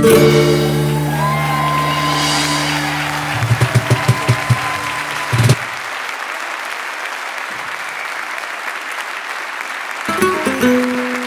Música